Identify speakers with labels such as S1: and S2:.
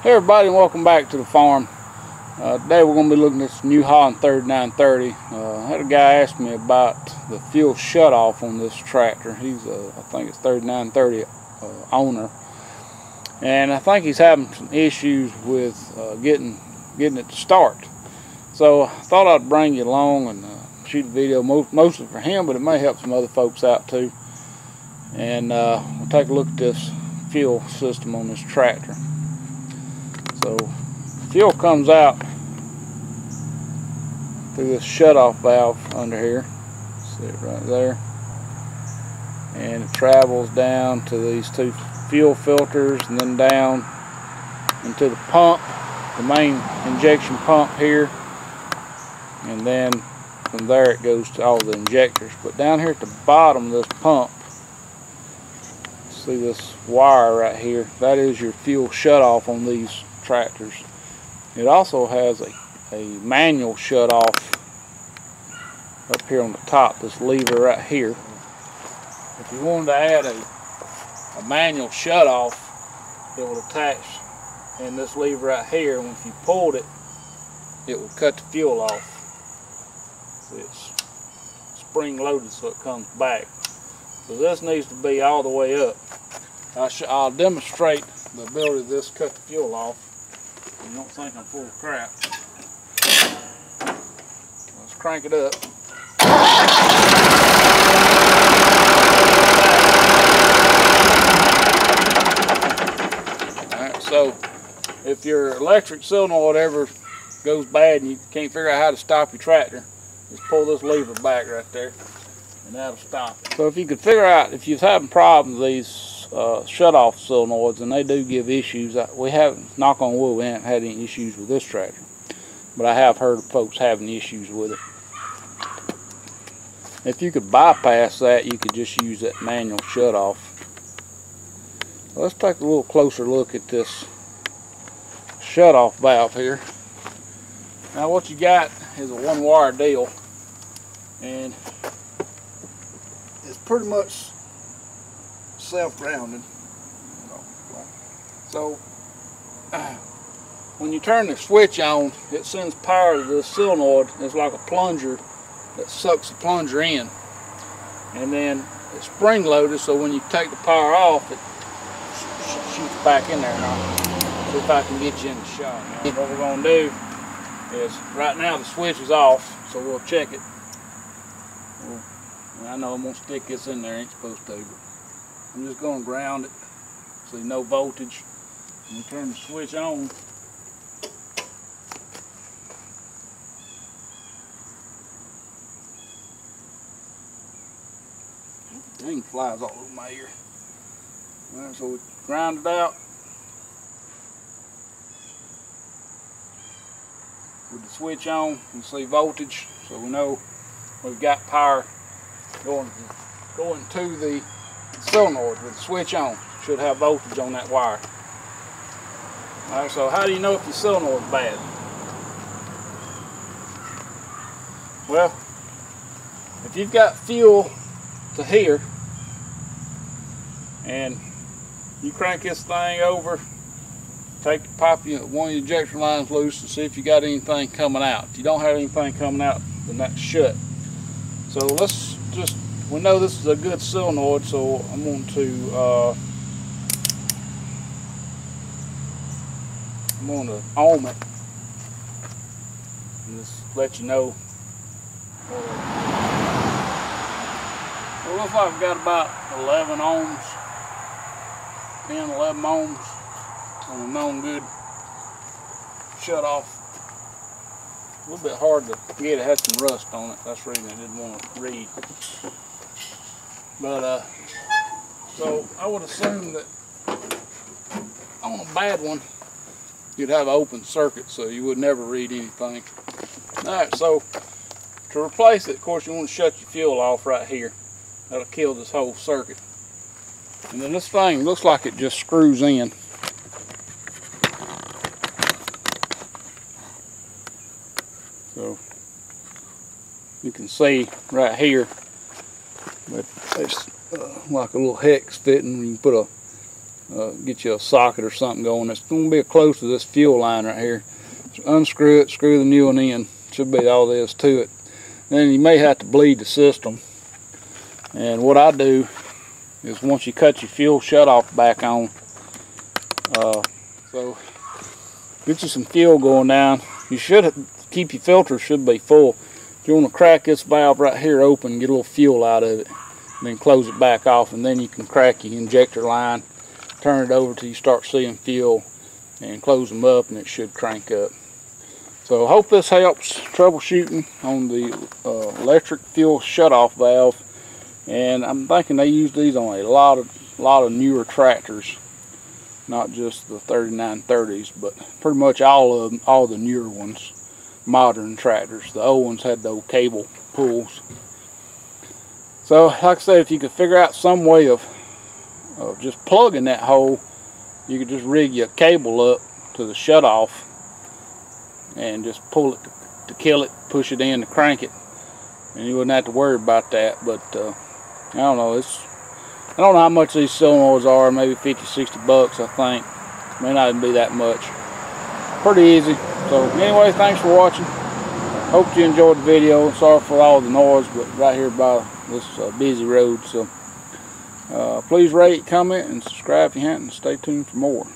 S1: Hey everybody welcome back to the farm. Uh, today we're going to be looking at this New Holland 3930. Uh, I had a guy ask me about the fuel shutoff on this tractor. He's a, I think it's 3930 uh, owner. And I think he's having some issues with uh, getting getting it to start. So I thought I'd bring you along and uh, shoot a video mostly for him, but it may help some other folks out too. And uh, we'll take a look at this fuel system on this tractor. So fuel comes out through this shutoff valve under here. See it right there. And it travels down to these two fuel filters and then down into the pump, the main injection pump here. And then from there it goes to all the injectors. But down here at the bottom of this pump, see this wire right here, that is your fuel shutoff on these tractors. It also has a, a manual shut off up here on the top, this lever right here. If you wanted to add a, a manual shut off, it would attach in this lever right here, and if you pulled it, it would cut the fuel off. It's spring loaded so it comes back. So this needs to be all the way up. I'll demonstrate the ability of this cut the fuel off. You don't think I'm full of crap. Let's crank it up. Alright, so if your electric solenoid ever goes bad and you can't figure out how to stop your tractor, just pull this lever back right there and that'll stop it. So if you could figure out if you're having problems these uh, shut-off solenoids, and they do give issues. We haven't, knock on wood, we haven't had any issues with this tractor, but I have heard of folks having issues with it. If you could bypass that, you could just use that manual shut-off. Let's take a little closer look at this shut-off valve here. Now what you got is a one-wire deal, and it's pretty much self-grounded. So uh, when you turn the switch on, it sends power to the solenoid. It's like a plunger that sucks the plunger in. And then it's spring loaded, so when you take the power off, it sh shoots back in there now. See if I can get you in the shot. What we're going to do is, right now the switch is off, so we'll check it. I know I'm going to stick this in there, ain't supposed to. I'm just going to ground it. See no voltage. Turn the switch on. Dang flies all over my ear. Alright, so we ground it out. With the switch on, you see voltage, so we know we've got power going, going to the solenoid with the switch on. Should have voltage on that wire. Alright, so how do you know if your solenoid is bad? Well, if you've got fuel to here and you crank this thing over, take the pop one of your injection lines loose and see if you got anything coming out. If you don't have anything coming out, then that's shut. So let's just we know this is a good solenoid, so I'm going to uh, I'm going to ohm it and just let you know. Looks like I've got about 11 ohms, 10, 11 ohms on a known good shut off. A little bit hard to get, it has some rust on it, that's the reason I didn't want to read. But, uh, so I would assume that on a bad one, you'd have an open circuit, so you would never read anything. Alright, so to replace it, of course, you want to shut your fuel off right here. That'll kill this whole circuit. And then this thing looks like it just screws in. So you can see right here but it's uh, like a little hex fitting. You can put a uh, get you a socket or something going. It's going to be close to this fuel line right here. So unscrew it, screw the new one in. Should be all there is to it. Then you may have to bleed the system. And what I do is once you cut your fuel shutoff back on, uh, so get you some fuel going down. You should keep your filter should be full. You want to crack this valve right here open, get a little fuel out of it, then close it back off, and then you can crack your injector line, turn it over till you start seeing fuel, and close them up, and it should crank up. So I hope this helps troubleshooting on the uh, electric fuel shutoff valve. And I'm thinking they use these on a lot of lot of newer tractors, not just the 3930s, but pretty much all of them, all the newer ones, modern tractors. The old ones had those cable pulls. So, like I said, if you could figure out some way of, of just plugging that hole, you could just rig your cable up to the shutoff and just pull it to, to, kill it, push it in to crank it, and you wouldn't have to worry about that. But uh, I don't know, it's I don't know how much these solenoids are, maybe 50, 60 bucks, I think. May not even be that much. Pretty easy. So anyway, thanks for watching. Hope you enjoyed the video. Sorry for all the noise, but right here by this uh, busy road. So uh, please rate, comment, and subscribe if you haven't. Stay tuned for more.